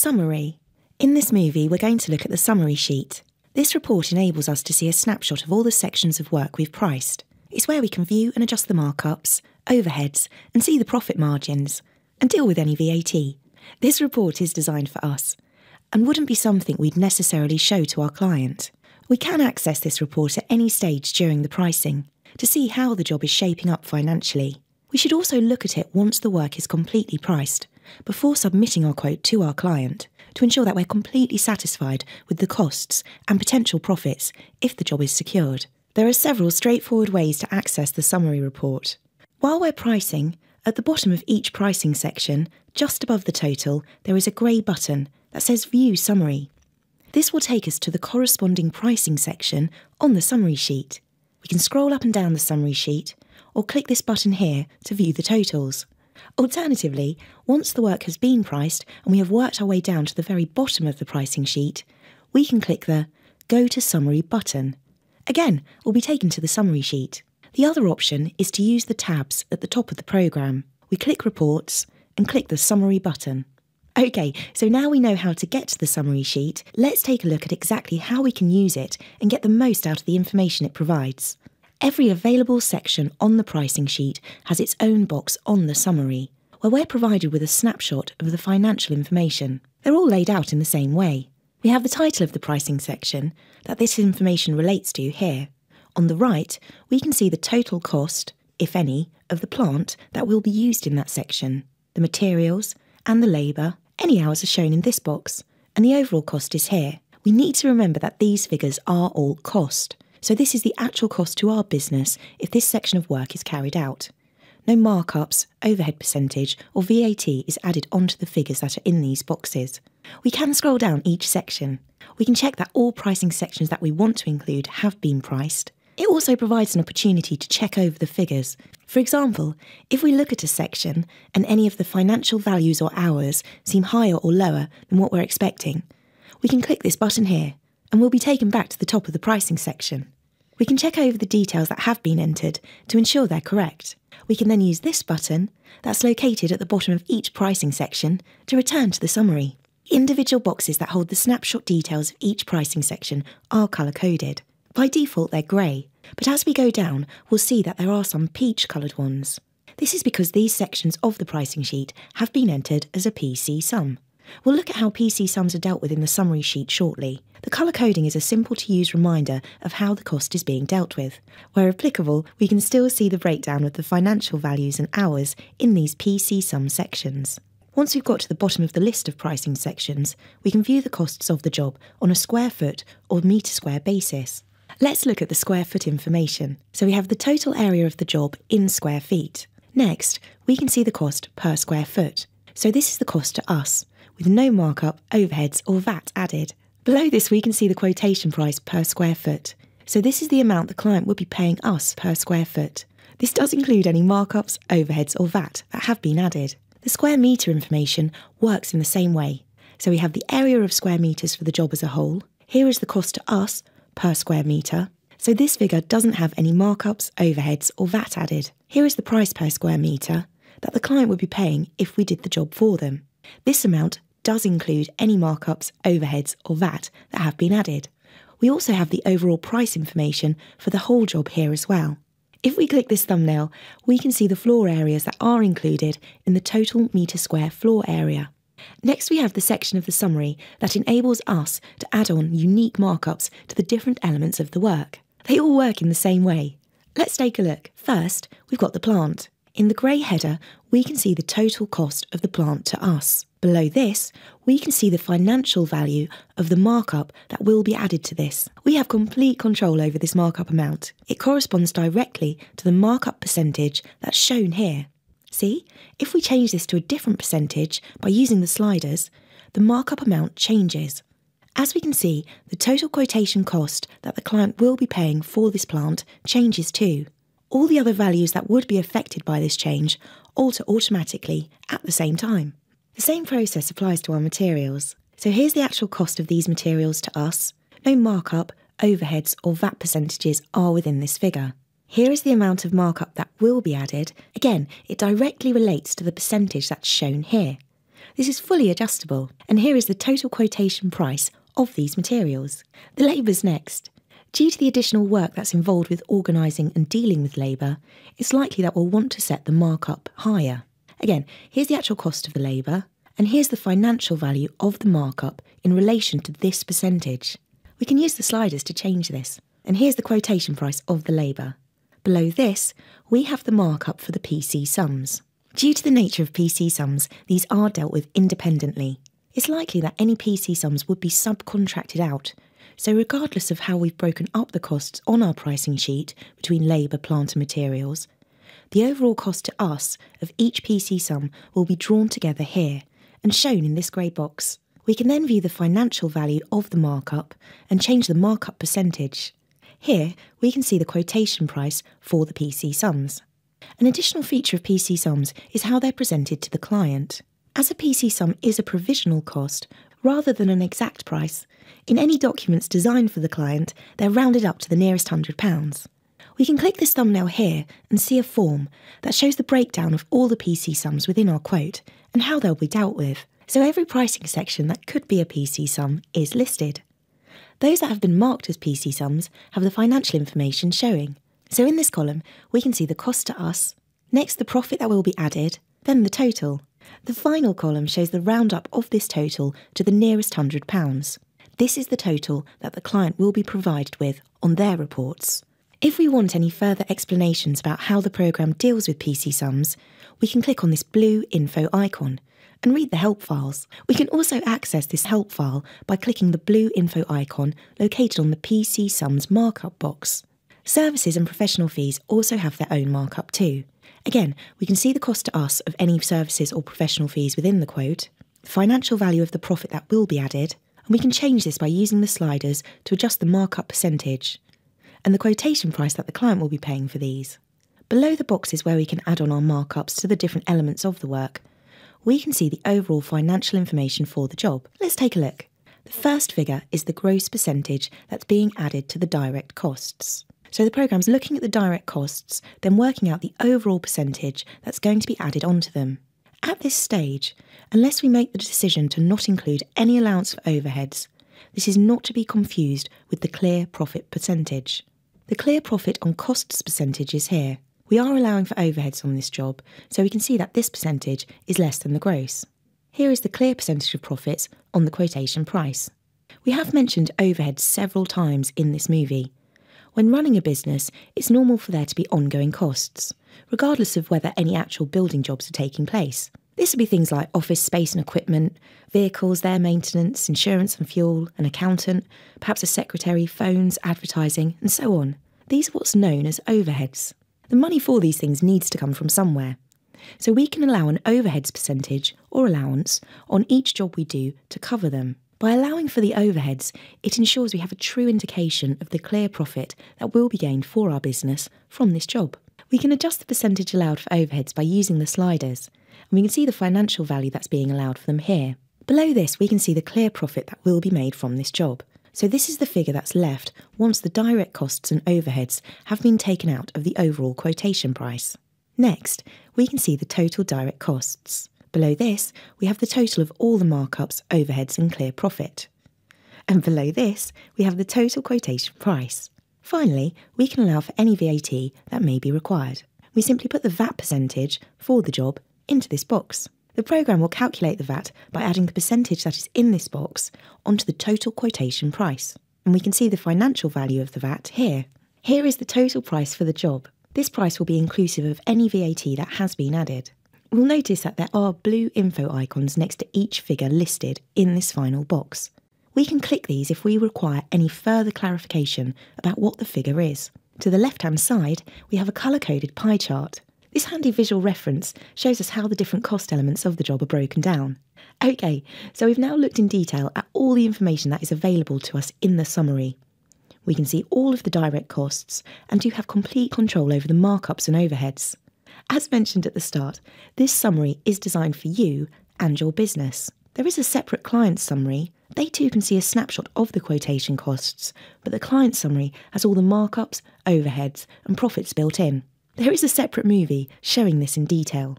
Summary. In this movie, we're going to look at the summary sheet. This report enables us to see a snapshot of all the sections of work we've priced. It's where we can view and adjust the markups, overheads, and see the profit margins, and deal with any VAT. This report is designed for us and wouldn't be something we'd necessarily show to our client. We can access this report at any stage during the pricing to see how the job is shaping up financially. We should also look at it once the work is completely priced, before submitting our quote to our client, to ensure that we're completely satisfied with the costs and potential profits if the job is secured. There are several straightforward ways to access the summary report. While we're pricing, at the bottom of each pricing section, just above the total, there is a grey button that says View Summary. This will take us to the corresponding pricing section on the summary sheet. We can scroll up and down the summary sheet or click this button here to view the totals. Alternatively, once the work has been priced and we have worked our way down to the very bottom of the pricing sheet, we can click the Go to Summary button. Again, we'll be taken to the summary sheet. The other option is to use the tabs at the top of the programme. We click Reports and click the Summary button. OK, so now we know how to get to the summary sheet, let's take a look at exactly how we can use it and get the most out of the information it provides. Every available section on the pricing sheet has its own box on the summary, where we're provided with a snapshot of the financial information. They're all laid out in the same way. We have the title of the pricing section that this information relates to here. On the right, we can see the total cost, if any, of the plant that will be used in that section, the materials, and the labour. Any hours are shown in this box, and the overall cost is here. We need to remember that these figures are all cost. So this is the actual cost to our business if this section of work is carried out. No markups, overhead percentage, or VAT is added onto the figures that are in these boxes. We can scroll down each section. We can check that all pricing sections that we want to include have been priced. It also provides an opportunity to check over the figures. For example, if we look at a section and any of the financial values or hours seem higher or lower than what we're expecting, we can click this button here and we'll be taken back to the top of the pricing section. We can check over the details that have been entered to ensure they're correct. We can then use this button, that's located at the bottom of each pricing section, to return to the summary. Individual boxes that hold the snapshot details of each pricing section are colour coded. By default, they're grey, but as we go down, we'll see that there are some peach coloured ones. This is because these sections of the pricing sheet have been entered as a PC sum. We'll look at how PC sums are dealt with in the summary sheet shortly. The colour coding is a simple to use reminder of how the cost is being dealt with. Where applicable, we can still see the breakdown of the financial values and hours in these PC sum sections. Once we've got to the bottom of the list of pricing sections, we can view the costs of the job on a square foot or metre square basis. Let's look at the square foot information. So we have the total area of the job in square feet. Next, we can see the cost per square foot. So this is the cost to us with no markup, overheads, or VAT added. Below this, we can see the quotation price per square foot. So this is the amount the client would be paying us per square foot. This does include any markups, overheads, or VAT that have been added. The square metre information works in the same way. So we have the area of square metres for the job as a whole. Here is the cost to us per square metre. So this figure doesn't have any markups, overheads, or VAT added. Here is the price per square metre that the client would be paying if we did the job for them. This amount does include any markups, overheads, or VAT that have been added. We also have the overall price information for the whole job here as well. If we click this thumbnail, we can see the floor areas that are included in the total metre square floor area. Next, we have the section of the summary that enables us to add on unique markups to the different elements of the work. They all work in the same way. Let's take a look. First, we've got the plant. In the grey header, we can see the total cost of the plant to us. Below this, we can see the financial value of the markup that will be added to this. We have complete control over this markup amount. It corresponds directly to the markup percentage that's shown here. See, if we change this to a different percentage by using the sliders, the markup amount changes. As we can see, the total quotation cost that the client will be paying for this plant changes too all the other values that would be affected by this change alter automatically at the same time. The same process applies to our materials. So here's the actual cost of these materials to us. No markup, overheads or VAT percentages are within this figure. Here is the amount of markup that will be added. Again, it directly relates to the percentage that's shown here. This is fully adjustable, and here is the total quotation price of these materials. The labour's next. Due to the additional work that's involved with organising and dealing with labour, it's likely that we'll want to set the markup higher. Again, here's the actual cost of the labour, and here's the financial value of the markup in relation to this percentage. We can use the sliders to change this, and here's the quotation price of the labour. Below this, we have the markup for the PC sums. Due to the nature of PC sums, these are dealt with independently. It's likely that any PC sums would be subcontracted out, so regardless of how we've broken up the costs on our pricing sheet between labour, plant and materials, the overall cost to us of each PC sum will be drawn together here and shown in this grey box. We can then view the financial value of the markup and change the markup percentage. Here, we can see the quotation price for the PC sums. An additional feature of PC sums is how they're presented to the client. As a PC sum is a provisional cost rather than an exact price, in any documents designed for the client, they're rounded up to the nearest £100. We can click this thumbnail here and see a form that shows the breakdown of all the PC sums within our quote and how they'll be dealt with. So every pricing section that could be a PC sum is listed. Those that have been marked as PC sums have the financial information showing. So in this column, we can see the cost to us, next the profit that will be added, then the total. The final column shows the roundup of this total to the nearest £100. This is the total that the client will be provided with on their reports. If we want any further explanations about how the programme deals with PC sums, we can click on this blue info icon and read the help files. We can also access this help file by clicking the blue info icon located on the PC sums markup box. Services and professional fees also have their own markup too. Again, we can see the cost to us of any services or professional fees within the quote, the financial value of the profit that will be added, and we can change this by using the sliders to adjust the markup percentage and the quotation price that the client will be paying for these. Below the boxes where we can add on our markups to the different elements of the work, we can see the overall financial information for the job. Let's take a look. The first figure is the gross percentage that's being added to the direct costs. So the programme's looking at the direct costs, then working out the overall percentage that's going to be added onto them. At this stage, unless we make the decision to not include any allowance for overheads, this is not to be confused with the clear profit percentage. The clear profit on costs percentage is here. We are allowing for overheads on this job, so we can see that this percentage is less than the gross. Here is the clear percentage of profits on the quotation price. We have mentioned overheads several times in this movie. When running a business, it's normal for there to be ongoing costs regardless of whether any actual building jobs are taking place. This would be things like office space and equipment, vehicles, their maintenance, insurance and fuel, an accountant, perhaps a secretary, phones, advertising, and so on. These are what's known as overheads. The money for these things needs to come from somewhere. So we can allow an overheads percentage or allowance on each job we do to cover them. By allowing for the overheads, it ensures we have a true indication of the clear profit that will be gained for our business from this job. We can adjust the percentage allowed for overheads by using the sliders, and we can see the financial value that's being allowed for them here. Below this, we can see the clear profit that will be made from this job. So this is the figure that's left once the direct costs and overheads have been taken out of the overall quotation price. Next, we can see the total direct costs. Below this, we have the total of all the markups, overheads and clear profit. And below this, we have the total quotation price. Finally, we can allow for any VAT that may be required. We simply put the VAT percentage for the job into this box. The programme will calculate the VAT by adding the percentage that is in this box onto the total quotation price. And we can see the financial value of the VAT here. Here is the total price for the job. This price will be inclusive of any VAT that has been added. We'll notice that there are blue info icons next to each figure listed in this final box. We can click these if we require any further clarification about what the figure is. To the left-hand side, we have a colour-coded pie chart. This handy visual reference shows us how the different cost elements of the job are broken down. OK, so we've now looked in detail at all the information that is available to us in the summary. We can see all of the direct costs and do have complete control over the markups and overheads. As mentioned at the start, this summary is designed for you and your business. There is a separate client summary they too can see a snapshot of the quotation costs, but the client summary has all the markups, overheads, and profits built in. There is a separate movie showing this in detail.